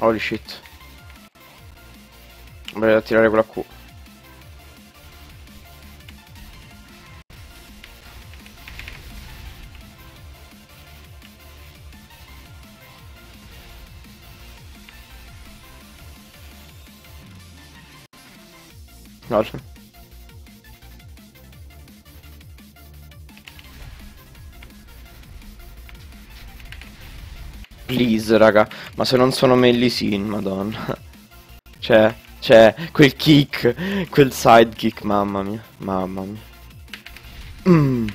Holy shit. Vorrei tirare quella Q. Lol. Please, raga. Ma se non sono Mellisin, madonna. Cioè, cioè, quel kick, quel side kick, mamma mia, mamma mia. Mm.